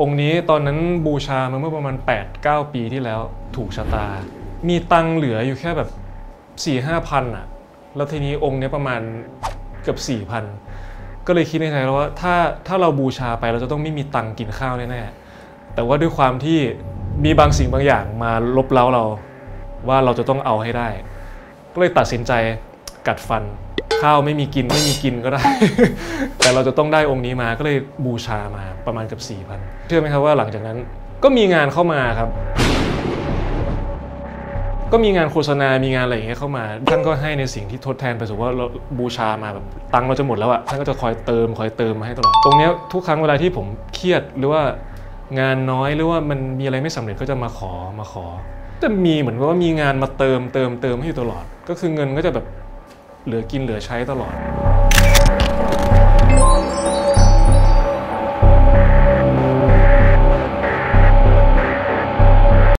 องค์นี้ตอนนั้นบูชามาเมื่อประมาณ 8-9 ปีที่แล้วถูกชะตา มีตังเหลืออยู่แค่แบบ4ี่ห้าพันอะแล้วทีนี้องค์นี้ประมาณเกือบ4ี่พันก็เลยคิดในใจแล้วว่าถ้าถ้าเราบูชาไปเราจะต้องไม่มีตังกินข้าวแน่ๆแต่ว่าด้วยความที่มีบางสิ่งบางอย่างมาลบเล้าเรา ว่าเราจะต้องเอาให้ได้ ก็เลยตัดสินใจกัดฟัน ข้าวไม่มีกินไม่มีกินก็ได้ แต่เราจะต้องได้องค์นี้มาก็เลยบูชามาประมาณกับ4 0 0 0เชื่อไหมครับว่าหลังจากนั้นก็มีงานเข้ามาครับ ก็มีงานโฆษณา มีงานอะไรอย่างเงี้ยเข้ามา ท่านก็ให้ในสิ่งที่ทดแทนไปสู่ว่าเราบูชามาแบบตังค์เราจะหมดแล้วอะท่านก็จะคอยเติมคอยเติมมาให้ตลอด ตรงเนี้ยทุกครั้งเวลาที่ผมเครียดหรือว่างานน้อยหรือว่ามันมีอะไรไม่สำเร็จก็จะมาขอมาขอจะมีเหมือนกับว่ามีงานมาเติมเติมเติมให้ตลอด ก็คือเงินก็จะแบบ เหลือกินเหลือใช้ตลอด